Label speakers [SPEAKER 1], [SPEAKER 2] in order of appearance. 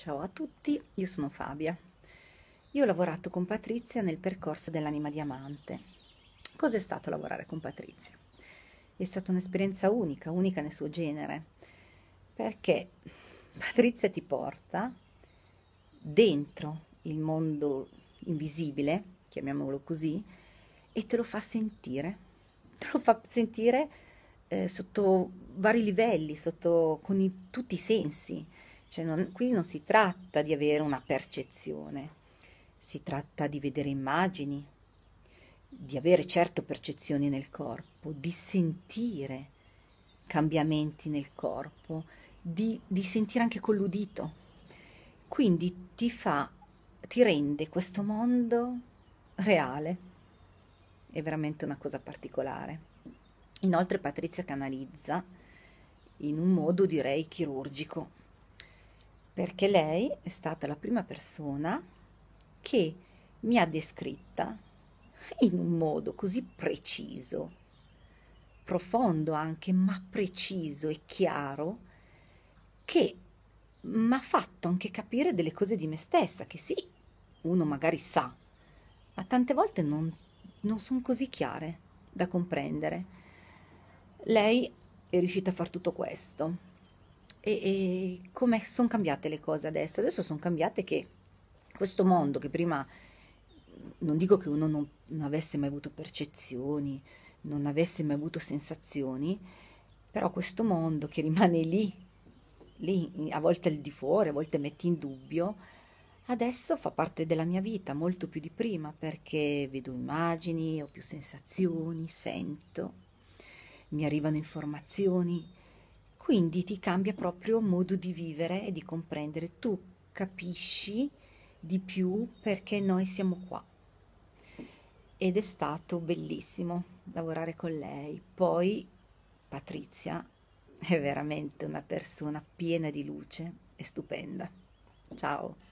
[SPEAKER 1] Ciao a tutti, io sono Fabia. Io ho lavorato con Patrizia nel percorso dell'anima diamante. Cos'è stato lavorare con Patrizia? È stata un'esperienza unica, unica nel suo genere, perché Patrizia ti porta dentro il mondo invisibile, chiamiamolo così, e te lo fa sentire. Te lo fa sentire eh, sotto vari livelli, sotto, con i, tutti i sensi cioè non, qui non si tratta di avere una percezione, si tratta di vedere immagini, di avere certo percezioni nel corpo, di sentire cambiamenti nel corpo, di, di sentire anche con l'udito. Quindi ti fa, ti rende questo mondo reale. È veramente una cosa particolare. Inoltre Patrizia canalizza in un modo direi chirurgico perché lei è stata la prima persona che mi ha descritta in un modo così preciso, profondo anche, ma preciso e chiaro, che mi ha fatto anche capire delle cose di me stessa, che sì, uno magari sa, ma tante volte non, non sono così chiare da comprendere. Lei è riuscita a fare tutto questo e, e come sono cambiate le cose adesso? Adesso sono cambiate che questo mondo che prima, non dico che uno non, non avesse mai avuto percezioni, non avesse mai avuto sensazioni, però questo mondo che rimane lì, lì, a volte al di fuori, a volte mette in dubbio, adesso fa parte della mia vita molto più di prima perché vedo immagini, ho più sensazioni, sento, mi arrivano informazioni quindi ti cambia proprio modo di vivere e di comprendere. Tu capisci di più perché noi siamo qua. Ed è stato bellissimo lavorare con lei. Poi Patrizia è veramente una persona piena di luce e stupenda. Ciao.